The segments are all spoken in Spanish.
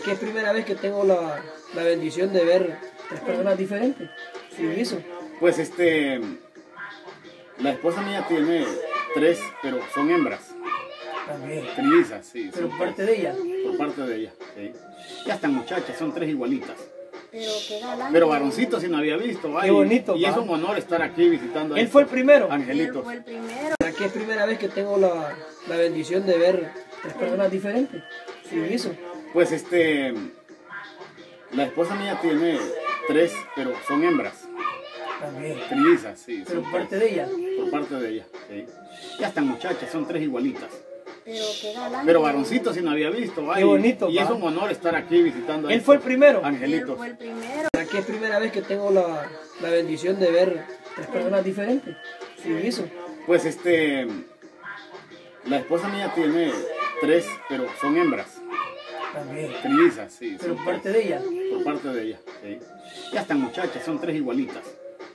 Aquí es primera vez que tengo la, la bendición de ver tres personas diferentes. Sin eso. Pues este, la esposa mía tiene tres, pero son hembras, También. trillizas, sí. Pero parte tres. de ella. Por parte de ella, sí. Ya están muchachas, son tres igualitas. Pero qué galán. Pero varoncito sí no había visto, va, Qué y- bonito, Y va. es un honor estar aquí visitando a Él fue el primero. Él Angelitos. fue el primero. Aquí es primera vez que tengo la, la bendición de ver tres personas diferentes. Sin eso. Pues este, la esposa mía tiene tres, pero son hembras, También. trillizas, sí. Pero son parte tres. de ella. Por parte de ella, sí. Ya están muchachas, son tres igualitas. Pero qué galán. Pero varoncito sí no había visto, va, Qué bonito, Y es un honor estar aquí visitando a Él fue el primero. Él Angelitos. fue el primero. Aquí es primera vez que tengo la, la bendición de ver tres personas diferentes. Sin eso. Pues este, la esposa mía tiene tres, pero son hembras, También. trillizas, sí. Pero parte de ella. Por parte de ella, sí. Ya están muchachas, son tres igualitas.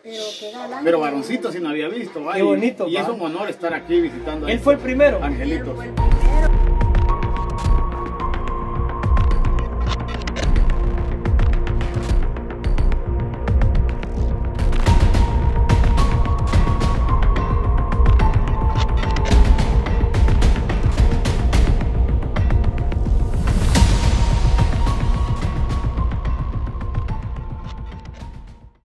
Pero qué galán. Pero varoncito sí no había visto, va, Qué bonito, Y es un honor estar aquí visitando a Él estos fue el primero. Él